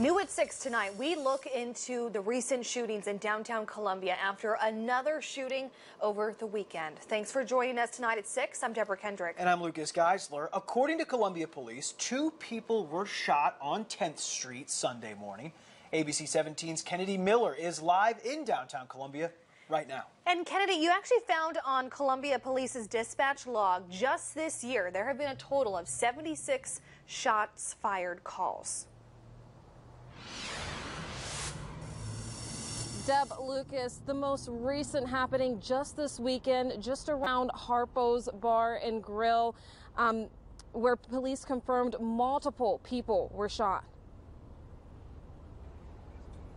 New at 6 tonight, we look into the recent shootings in downtown Columbia after another shooting over the weekend. Thanks for joining us tonight at 6. I'm Deborah Kendrick. And I'm Lucas Geisler. According to Columbia Police, two people were shot on 10th Street Sunday morning. ABC 17's Kennedy Miller is live in downtown Columbia right now. And Kennedy, you actually found on Columbia Police's dispatch log just this year there have been a total of 76 shots fired calls. Deb Lucas, the most recent happening just this weekend, just around Harpo's Bar and Grill, um, where police confirmed multiple people were shot.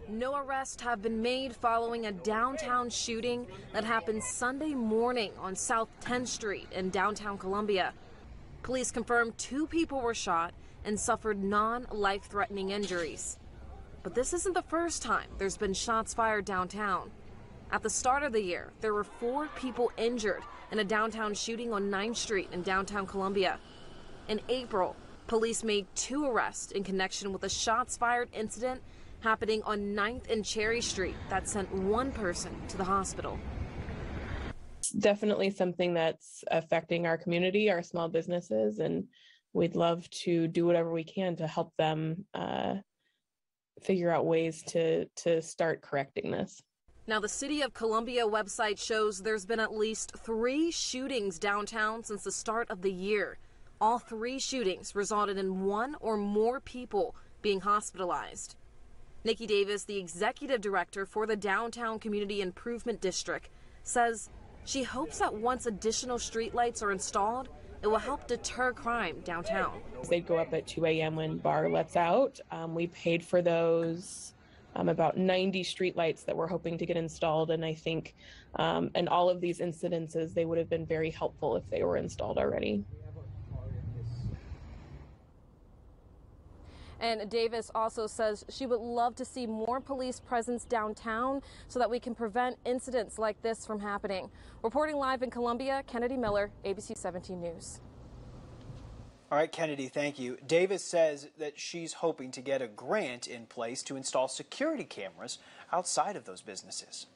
No arrests have been made following a downtown shooting that happened Sunday morning on South 10th Street in downtown Columbia. Police confirmed two people were shot and suffered non life threatening injuries. But this isn't the first time there's been shots fired downtown. At the start of the year, there were four people injured in a downtown shooting on 9th Street in downtown Columbia. In April, police made two arrests in connection with a shots fired incident happening on 9th and Cherry Street that sent one person to the hospital. Definitely something that's affecting our community, our small businesses, and we'd love to do whatever we can to help them uh, figure out ways to to start correcting this. Now, the City of Columbia website shows there's been at least three shootings downtown since the start of the year. All three shootings resulted in one or more people being hospitalized. Nikki Davis, the executive director for the Downtown Community Improvement District, says she hopes that once additional streetlights are installed, it will help deter crime downtown. They'd go up at 2 a.m. when bar lets out. Um, we paid for those. Um, about 90 streetlights that we're hoping to get installed, and I think, um, and all of these incidences, they would have been very helpful if they were installed already. And Davis also says she would love to see more police presence downtown so that we can prevent incidents like this from happening. Reporting live in Columbia, Kennedy Miller, ABC 17 News. All right, Kennedy, thank you. Davis says that she's hoping to get a grant in place to install security cameras outside of those businesses.